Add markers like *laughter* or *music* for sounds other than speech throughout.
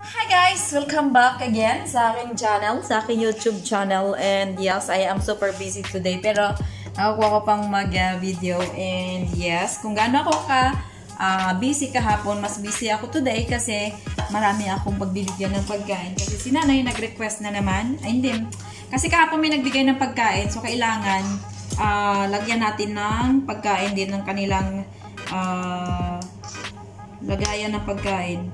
Hi guys! Welcome back again sa aking channel, sa aking YouTube channel. And yes, I am super busy today. Pero nakakuha ko pang mag-video. and yes, kung gaano ako ka uh, busy kahapon, mas busy ako today kasi marami akong pagbibigyan ng pagkain. Kasi si nanay nag-request na naman. Ay hindi. Kasi kahapon may nagbigay ng pagkain. So kailangan uh, lagyan natin ng pagkain din ng kanilang uh, lagayan ng pagkain.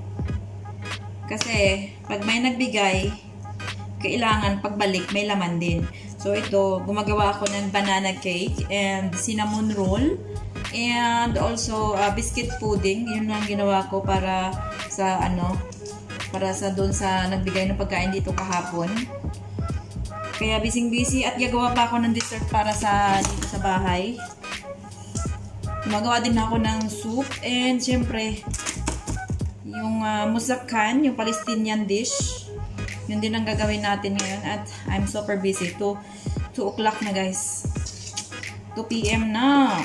Kasi, pag may nagbigay, kailangan pagbalik may laman din. So, ito, gumagawa ako ng banana cake and cinnamon roll. And also, uh, biscuit pudding. Yun lang ginawa ko para sa, ano, para sa doon sa nagbigay ng pagkain dito kahapon. Kaya busy-busy at gagawa pa ako ng dessert para sa dito sa bahay. Gumagawa din ako ng soup and syempre yung uh, musakan, yung Palestinian dish. Yun din ang gagawin natin ngayon at I'm super busy. 2, 2 o'clock na guys. 2 p.m. na.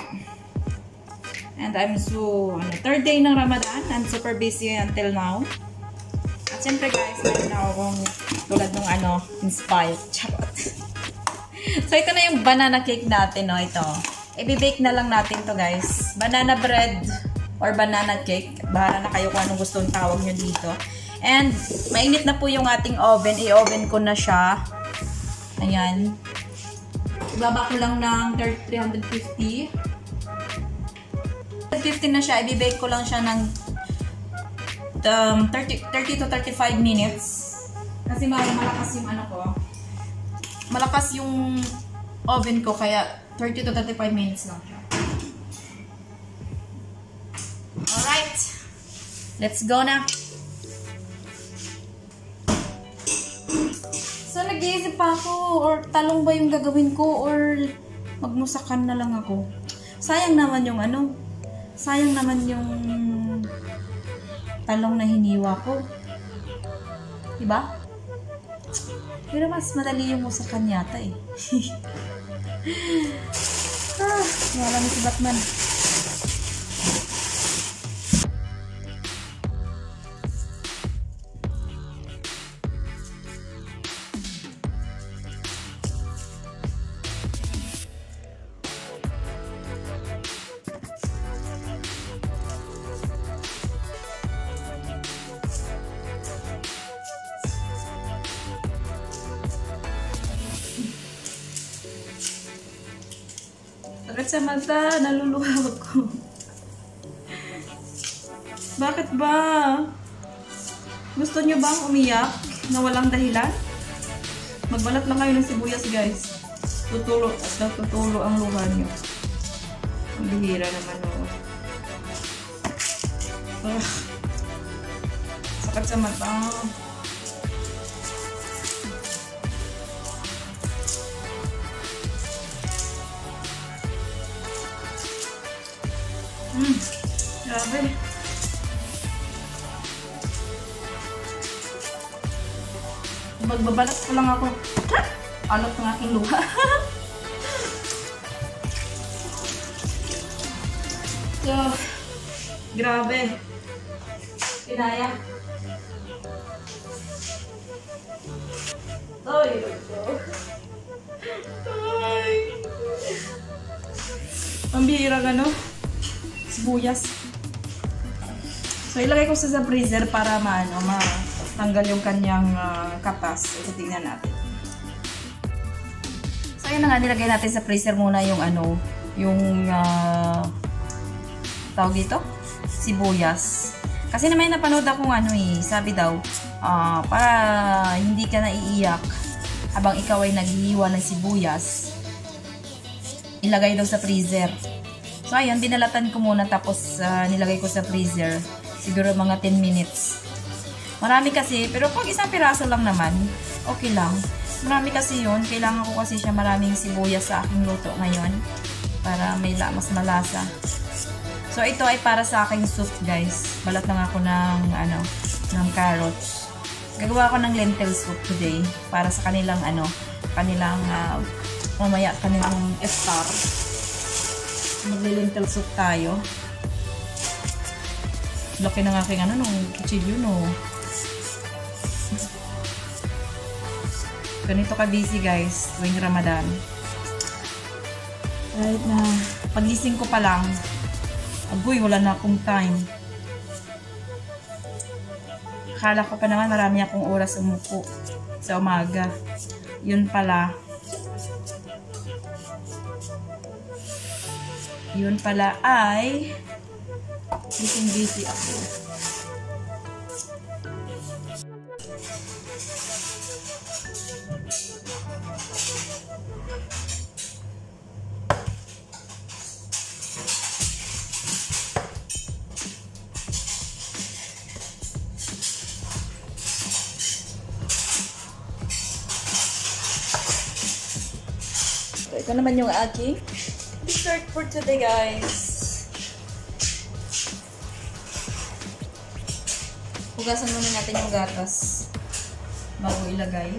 And I'm so, ano, third day ng Ramadan. I'm super busy until now. At syempre guys, meron na akong tulad ng ano, inspired. *laughs* Charot. so ito na yung banana cake natin, no, ito. I-bake na lang natin to guys. Banana bread or banana cake. Bahala na kayo kung anong gustong tawag nyo dito. And, mainit na po yung ating oven. I-oven ko na siya. Ayan. Ibaba ko lang ng 350. 350 na siya. I-bake ko lang siya ng um, 30, 30 to 35 minutes. Kasi malakas yung ano ko. Malakas yung oven ko. Kaya 30 to 35 minutes lang siya. Alright. Let's go na. So, nag-iisip pa ako, or talong ba yung gagawin ko, or magmusakan na lang ako. Sayang naman yung ano, sayang naman yung talong na hiniwa ko. Diba? Pero mas madali yung musakan yata eh. *laughs* ah, wala na si Batman. Sakit sa mata, naluluha ako. Bakit ba? Gusto nyo bang umiyak na walang dahilan? Magbalat lang kayo ng sibuyas, guys. Tutulo at tutulo ang luha nyo. Ang bihira naman, oh. Ugh. Sakit sa mata. Hmm, grabe. Magbabalat ko lang ako. Alot ng aking luha. *laughs* so, grabe. Kinaya. Ay, Ay. Pambihirang ano? sibuyas. So, ilagay ko sa, sa freezer para maano, matanggal yung kanyang uh, katas. Ito, tingnan natin. So, yun na nga, nilagay natin sa freezer muna yung ano, yung uh, tawag dito? Sibuyas. Kasi naman napanood akong ano eh, sabi daw, uh, para hindi ka naiiyak habang ikaw ay naghihiwa ng sibuyas, ilagay daw sa freezer. So, ayan, dinalatan ko muna tapos uh, nilagay ko sa freezer. Siguro mga 10 minutes. Marami kasi, pero pag isang piraso lang naman, okay lang. Marami kasi yun. Kailangan ko kasi siya maraming sibuyas sa aking luto ngayon. Para may mas malasa. So, ito ay para sa aking soup, guys. Balat lang ako ng, ano, ng carrots. Gagawa ko ng lentil soup today. Para sa kanilang, ano, kanilang, uh, mamaya, kanilang star. Maglilintel soup tayo. Laki ng aking ano nung kutsilyo no. Ganito ka busy guys tuwing Ramadan. Right na. Pagising ko pa lang. Agoy, wala na akong time. Akala ko pa naman marami akong oras umupo sa umaga. Yun pala. Yun pala ay busy busy ako. So, ito naman yung aking dessert for today, guys. Hugasan muna natin yung gatas bago ilagay.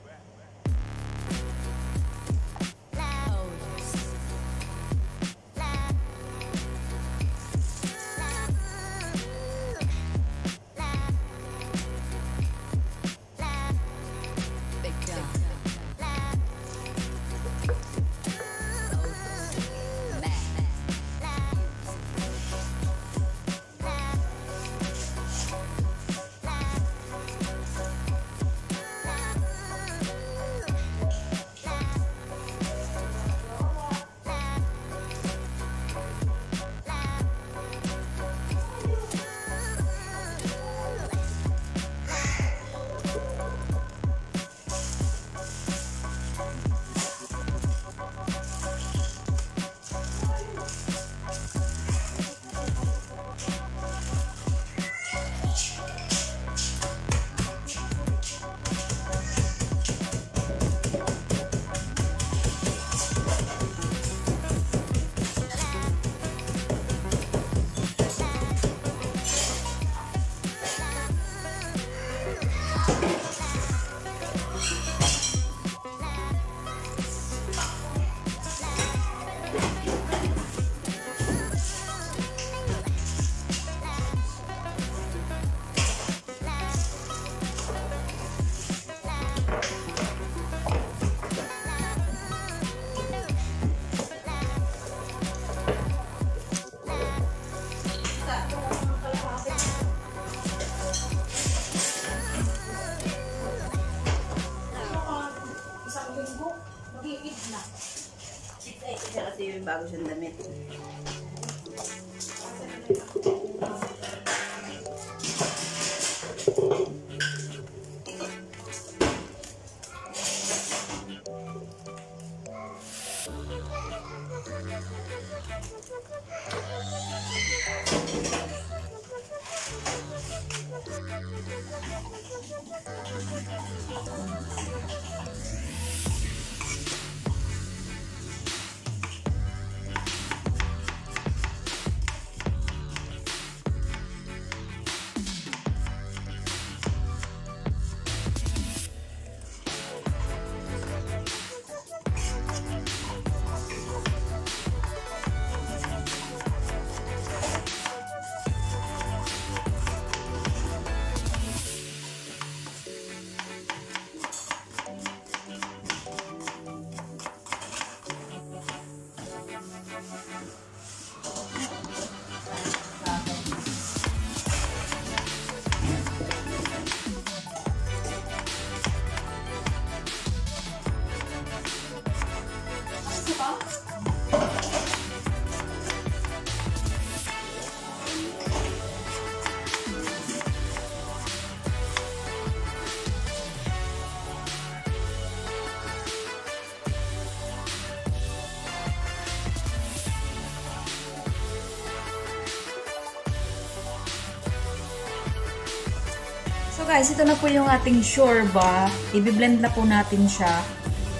Guys, ito na po yung ating shorba. I-blend na po natin siya.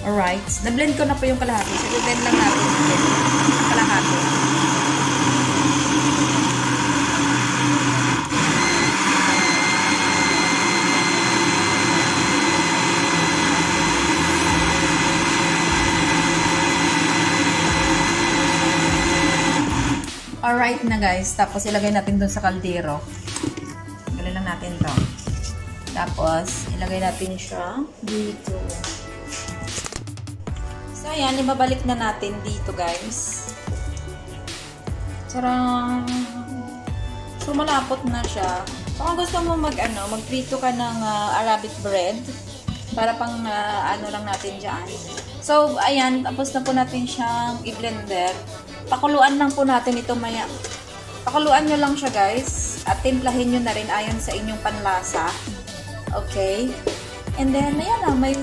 Alright. Na-blend ko na po yung kalahati. So, i-blend lang natin yung kalahati. Alright na guys. Tapos ilagay natin dun sa kaldero. Ilagay lang natin to. Tapos, ilagay natin siya dito. So, ayan. Ibabalik na natin dito guys. Sarang... So, malapot na siya. So, kung gusto mo mag, ano, magprito ka ng ah, Arabic bread, para pang ah, ano lang natin dyan. So, ayan, tapos na po natin siyang i-blender. Pakuluan lang po natin ito maya. Pakuluan nyo lang siya guys. At timplahin nyo na rin ayon sa inyong panlasa. Okay? And then, ayan na, may,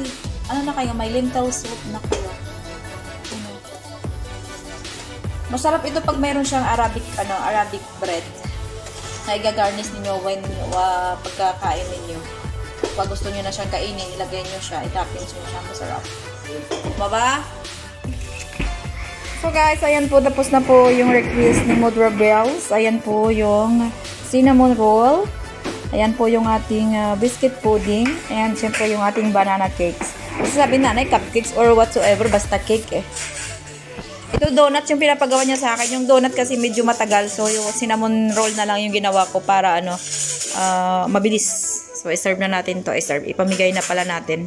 ano na kayo, may lentil soup na kayo. Masarap ito pag mayroon siyang Arabic, ano, Arabic bread. Na igagarnish ninyo when uh, pagkakain ninyo. Pag gusto nyo na siyang kainin, ilagay nyo siya, itoppings nyo siya, masarap. Baba? So guys, ayan po, tapos na po yung request ni Modra Bells. Ayan po yung cinnamon roll. Ayan po yung ating uh, biscuit pudding. Ayan, syempre yung ating banana cakes. Kasi sabi nanay, cupcakes or whatsoever, basta cake eh. Ito donut yung pinapagawa niya sa akin. Yung donut kasi medyo matagal. So, yung cinnamon roll na lang yung ginawa ko para ano, ah, mabilis. So, i-serve na natin to. I-serve. Ipamigay na pala natin.